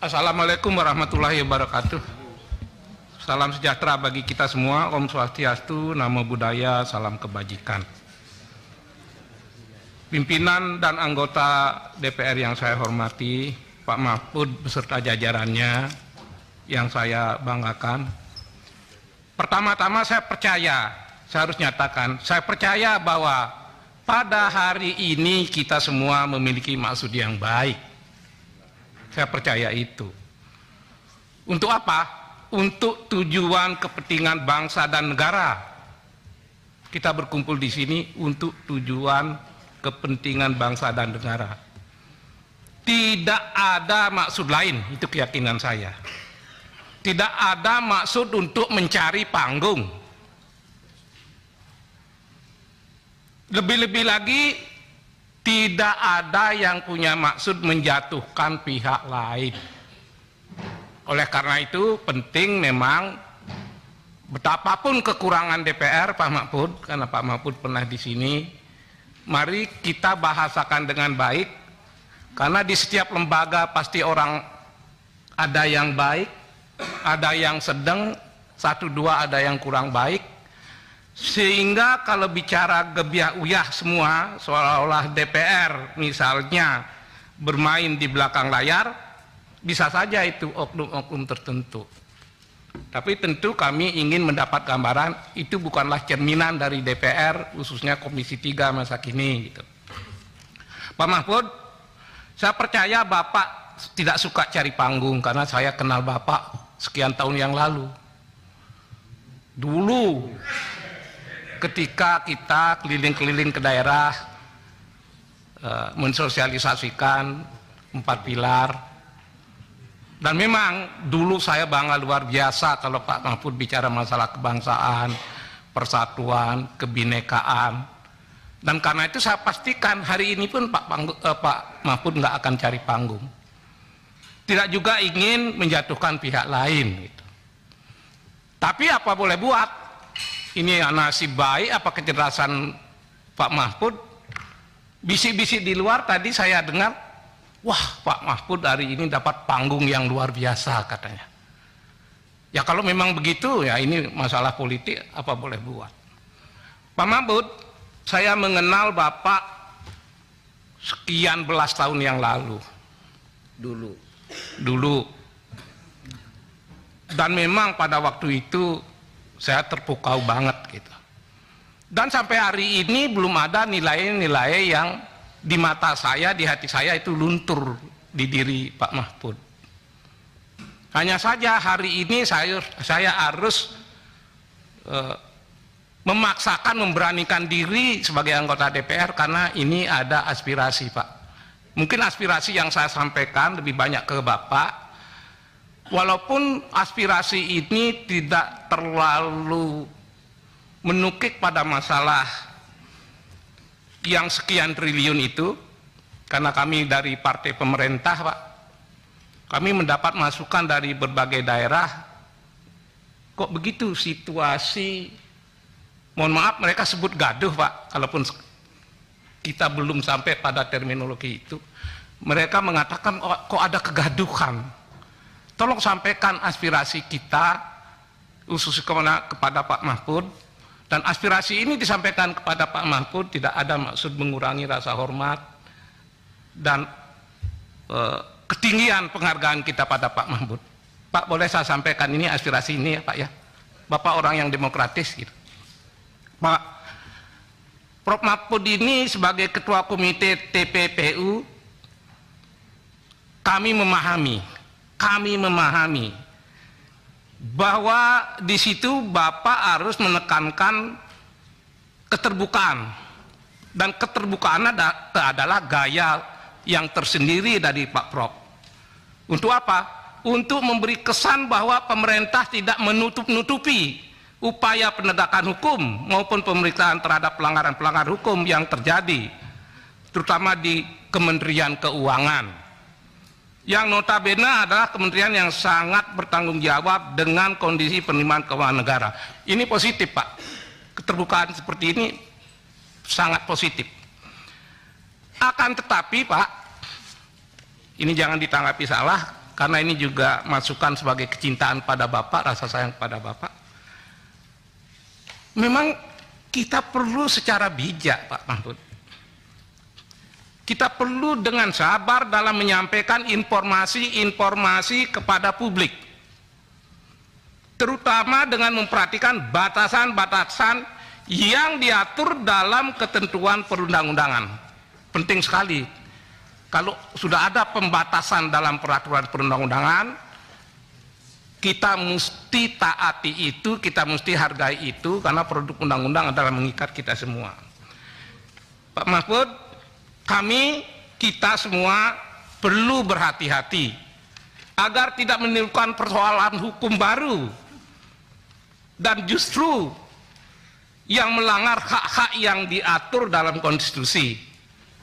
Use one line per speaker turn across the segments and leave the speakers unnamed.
Assalamualaikum warahmatullahi wabarakatuh. Salam sejahtera bagi kita semua. Om Swastiastu, Namo Buddhaya, salam kebajikan. Pimpinan dan anggota DPR yang saya hormati, Pak Mahfud beserta jajarannya yang saya banggakan. Pertama-tama saya percaya, saya harus nyatakan, saya percaya bahwa pada hari ini kita semua memiliki maksud yang baik. Saya percaya itu. Untuk apa? Untuk tujuan kepentingan bangsa dan negara. Kita berkumpul di sini untuk tujuan kepentingan bangsa dan negara. Tidak ada maksud lain, itu keyakinan saya. Tidak ada maksud untuk mencari panggung. Lebih-lebih lagi, tidak ada yang punya maksud menjatuhkan pihak lain. Oleh karena itu penting memang betapapun kekurangan DPR Pak Mahfud, karena Pak Mahfud pernah di sini, mari kita bahasakan dengan baik, karena di setiap lembaga pasti orang ada yang baik, ada yang sedang, satu dua ada yang kurang baik, sehingga kalau bicara gebiah uyah semua, seolah-olah DPR misalnya bermain di belakang layar, bisa saja itu oknum-oknum tertentu. Tapi tentu kami ingin mendapat gambaran itu bukanlah cerminan dari DPR khususnya Komisi 3 masa kini gitu. Pak Mahfud, saya percaya Bapak tidak suka cari panggung karena saya kenal Bapak sekian tahun yang lalu. Dulu ketika kita keliling-keliling ke daerah eh, mensosialisasikan empat pilar dan memang dulu saya bangga luar biasa kalau Pak Mahfud bicara masalah kebangsaan, persatuan, kebinekaan. Dan karena itu saya pastikan hari ini pun Pak, Panggu, eh, Pak Mahfud nggak akan cari panggung. Tidak juga ingin menjatuhkan pihak lain. Gitu. Tapi apa boleh buat? Ini nasib baik apa kecerdasan Pak Mahfud? Bisik-bisik di luar tadi saya dengar Wah Pak Mahfud hari ini dapat panggung yang luar biasa katanya. Ya kalau memang begitu ya ini masalah politik apa boleh buat. Pak Mahfud, saya mengenal Bapak sekian belas tahun yang lalu. Dulu. Dulu. Dan memang pada waktu itu saya terpukau banget gitu. Dan sampai hari ini belum ada nilai-nilai yang di mata saya, di hati saya itu luntur di diri Pak Mahfud. Hanya saja hari ini saya, saya harus uh, memaksakan memberanikan diri sebagai anggota DPR karena ini ada aspirasi Pak. Mungkin aspirasi yang saya sampaikan lebih banyak ke Bapak, walaupun aspirasi ini tidak terlalu menukik pada masalah yang sekian triliun itu karena kami dari partai pemerintah Pak kami mendapat masukan dari berbagai daerah kok begitu situasi? Mohon maaf mereka sebut gaduh Pak kalaupun kita belum sampai pada terminologi itu. Mereka mengatakan oh, kok ada kegaduhan tolong sampaikan aspirasi kita khusus kepada Pak Mahfud dan aspirasi ini disampaikan kepada Pak Mahfud tidak ada maksud mengurangi rasa hormat dan e, ketinggian penghargaan kita pada Pak Mahfud. Pak boleh saya sampaikan ini aspirasi ini ya Pak ya. Bapak orang yang demokratis gitu. Pak Prof Mahfud ini sebagai ketua komite TPPU kami memahami, kami memahami bahwa di situ Bapak harus menekankan keterbukaan dan keterbukaan adalah gaya yang tersendiri dari Pak Prof. Untuk apa? Untuk memberi kesan bahwa pemerintah tidak menutup-nutupi upaya penegakan hukum maupun pemeriksaan terhadap pelanggaran-pelanggaran hukum yang terjadi, terutama di Kementerian Keuangan yang notabene adalah kementerian yang sangat bertanggung jawab dengan kondisi penerimaan keuangan negara. Ini positif Pak. Keterbukaan seperti ini sangat positif. Akan tetapi Pak, ini jangan ditanggapi salah, karena ini juga masukan sebagai kecintaan pada Bapak, rasa sayang pada Bapak. Memang kita perlu secara bijak Pak Mahfud. Kita perlu dengan sabar dalam menyampaikan informasi-informasi kepada publik. Terutama dengan memperhatikan batasan-batasan yang diatur dalam ketentuan perundang-undangan. Penting sekali kalau sudah ada pembatasan dalam peraturan perundang-undangan, kita mesti taati itu, kita mesti hargai itu, karena produk undang-undang adalah mengikat kita semua. Pak Mahfud, kami, kita semua perlu berhati-hati agar tidak menimbulkan persoalan hukum baru. Dan justru yang melanggar hak-hak yang diatur dalam konstitusi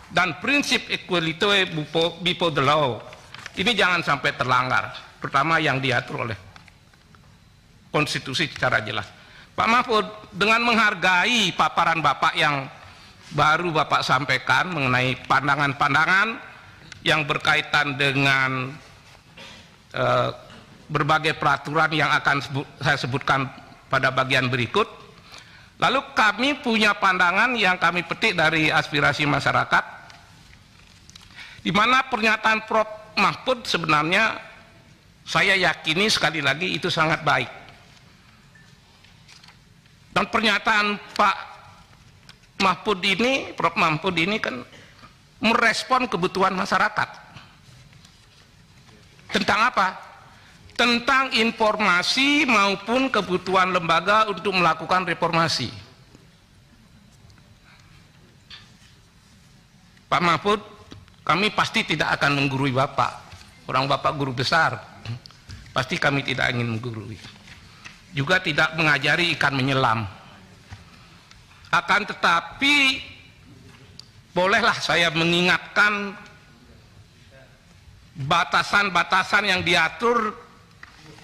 dan prinsip equality before the law. Ini jangan sampai terlanggar terutama yang diatur oleh konstitusi secara jelas. Pak Mahfud dengan menghargai paparan Bapak yang baru Bapak sampaikan mengenai pandangan-pandangan yang berkaitan dengan uh, berbagai peraturan yang akan sebut, saya sebutkan pada bagian berikut lalu kami punya pandangan yang kami petik dari aspirasi masyarakat di mana pernyataan Prof. Mahfud sebenarnya saya yakini sekali lagi itu sangat baik. Dan pernyataan Pak Mahfud ini, Prof. Mahfud ini kan merespon kebutuhan masyarakat. Tentang apa? Tentang informasi maupun kebutuhan lembaga untuk melakukan reformasi. Pak Mahfud kami pasti tidak akan menggurui Bapak. Orang Bapak guru besar. Pasti kami tidak ingin menggurui. Juga tidak mengajari ikan menyelam. Akan tetapi bolehlah saya mengingatkan batasan-batasan yang diatur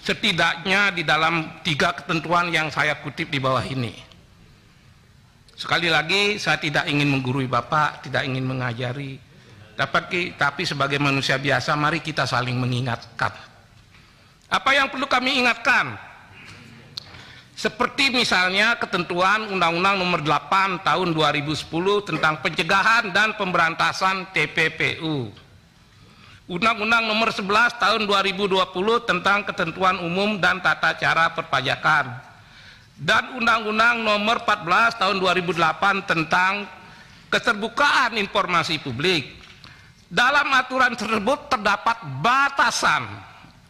setidaknya di dalam tiga ketentuan yang saya kutip di bawah ini. Sekali lagi saya tidak ingin menggurui Bapak, tidak ingin mengajari, tapi, tapi sebagai manusia biasa mari kita saling mengingatkan. Apa yang perlu kami ingatkan? Seperti misalnya ketentuan Undang-Undang Nomor 8 Tahun 2010 tentang pencegahan dan pemberantasan TPPU. Undang-Undang Nomor 11 Tahun 2020 tentang ketentuan umum dan tata cara perpajakan. Dan Undang-Undang Nomor 14 Tahun 2008 tentang keterbukaan informasi publik dalam aturan tersebut terdapat batasan.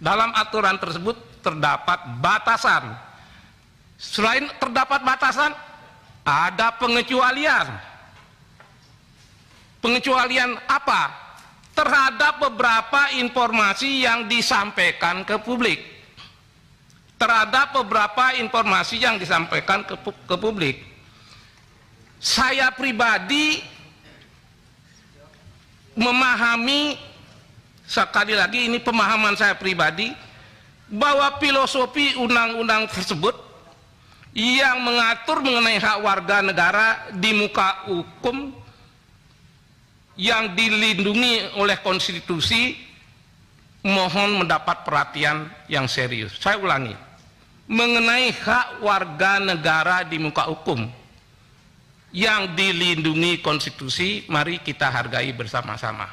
Dalam aturan tersebut terdapat batasan. Selain terdapat batasan, ada pengecualian. Pengecualian apa? Terhadap beberapa informasi yang disampaikan ke publik. Terhadap beberapa informasi yang disampaikan ke, ke publik. Saya pribadi memahami sekali lagi ini pemahaman saya pribadi bahwa filosofi undang-undang tersebut yang mengatur mengenai hak warga negara di muka hukum yang dilindungi oleh konstitusi mohon mendapat perhatian yang serius. Saya ulangi, mengenai hak warga negara di muka hukum yang dilindungi konstitusi, mari kita hargai bersama-sama.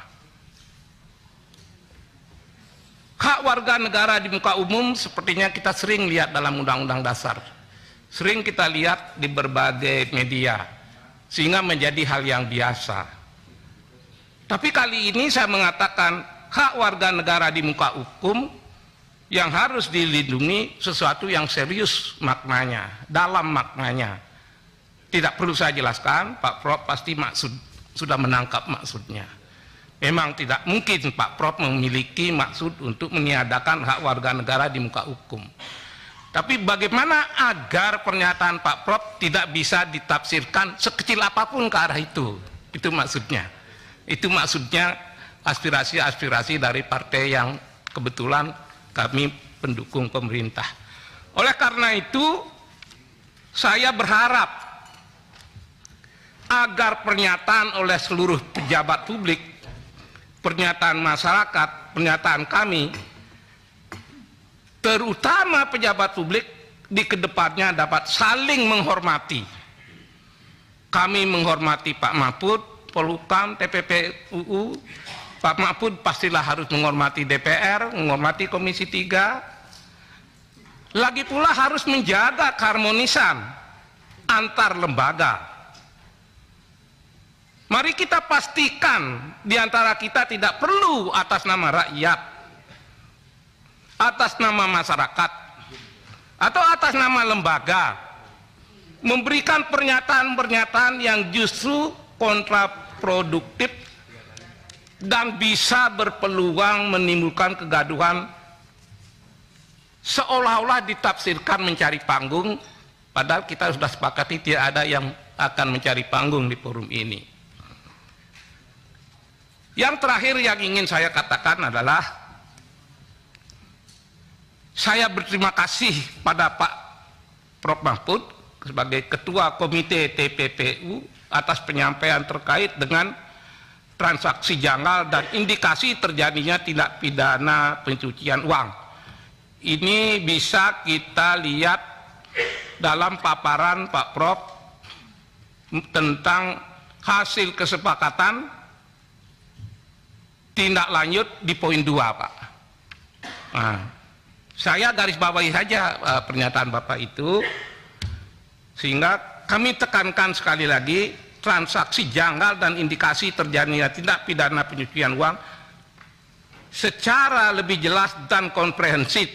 Hak warga negara di muka umum sepertinya kita sering lihat dalam undang-undang dasar. Sering kita lihat di berbagai media, sehingga menjadi hal yang biasa. Tapi kali ini saya mengatakan hak warga negara di muka hukum yang harus dilindungi sesuatu yang serius maknanya, dalam maknanya tidak perlu saya jelaskan, Pak Prof pasti maksud sudah menangkap maksudnya. Memang tidak mungkin Pak Prof memiliki maksud untuk meniadakan hak warga negara di muka hukum. Tapi bagaimana agar pernyataan Pak Prof tidak bisa ditafsirkan sekecil apa pun ke arah itu? Itu maksudnya. Itu maksudnya aspirasi-aspirasi dari partai yang kebetulan kami pendukung pemerintah. Oleh karena itu, saya berharap agar pernyataan oleh seluruh pejabat publik, pernyataan masyarakat, pernyataan kami terutama pejabat publik di ke depannya dapat saling menghormati. Kami menghormati Pak Mahfud, Polhukam, TPPUU, Pak Mahfud pastilah harus menghormati DPR, menghormati Komisi 3. Lagi pula harus menjaga keharmonisan antar lembaga. Mari kita pastikan di antara kita tidak perlu atas nama rakyat, atas nama masyarakat, atau atas nama lembaga, memberikan pernyataan-pernyataan yang justru kontraproduktif dan bisa berpeluang menimbulkan kegaduhan seolah-olah ditafsirkan mencari panggung padahal kita sudah sepakati tidak ada yang akan mencari panggung di forum ini. Yang terakhir yang ingin saya katakan adalah saya berterima kasih pada Pak Prof. Mahfud sebagai Ketua Komite TPPU atas penyampaian terkait dengan transaksi janggal dan indikasi terjadinya tindak pidana pencucian uang. Ini bisa kita lihat dalam paparan Pak Prof tentang hasil kesepakatan tindak lanjut di poin 2 Pak. Nah, saya garis bawahi saja uh, pernyataan Bapak itu sehingga kami tekankan sekali lagi transaksi janggal dan indikasi terjadinya tindak pidana pencucian uang secara lebih jelas dan komprehensif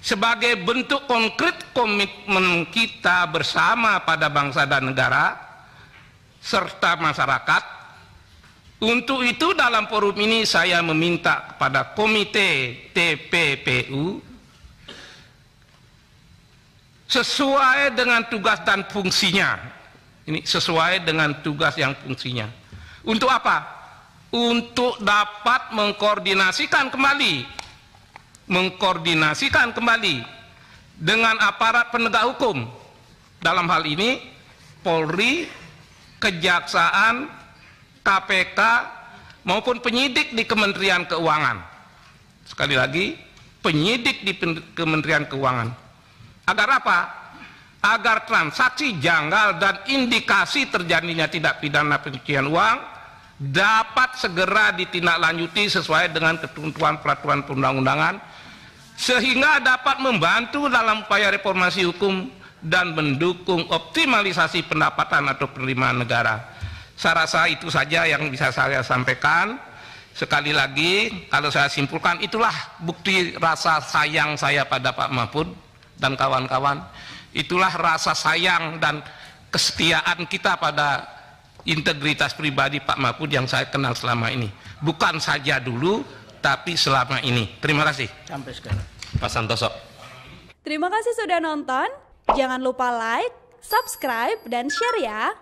sebagai bentuk konkret komitmen kita bersama pada bangsa dan negara serta masyarakat. Untuk itu dalam forum ini saya meminta kepada komite TPPU sesuai dengan tugas dan fungsinya ini sesuai dengan tugas yang fungsinya. Untuk apa? Untuk dapat mengkoordinasikan kembali, mengkoordinasikan kembali dengan aparat penegak hukum. Dalam hal ini Polri, Kejaksaan, KPK maupun penyidik di Kementerian Keuangan. Sekali lagi, penyidik di Kementerian Keuangan. Agar apa? agar transaksi janggal dan indikasi terjadinya tidak pidana pencucian uang dapat segera ditindaklanjuti sesuai dengan ketentuan peraturan perundang-undangan sehingga dapat membantu dalam upaya reformasi hukum dan mendukung optimalisasi pendapatan atau penerimaan negara. Saya rasa itu saja yang bisa saya sampaikan. Sekali lagi, kalau saya simpulkan, itulah bukti rasa sayang saya pada Pak Mahfud dan kawan-kawan itulah rasa sayang dan kesetiaan kita pada integritas pribadi Pak Mahfud yang saya kenal selama ini. Bukan saja dulu tapi selama ini. Terima kasih. Sampai sekarang.
Pak Santoso.
Terima kasih sudah nonton. Jangan lupa like subscribe dan share ya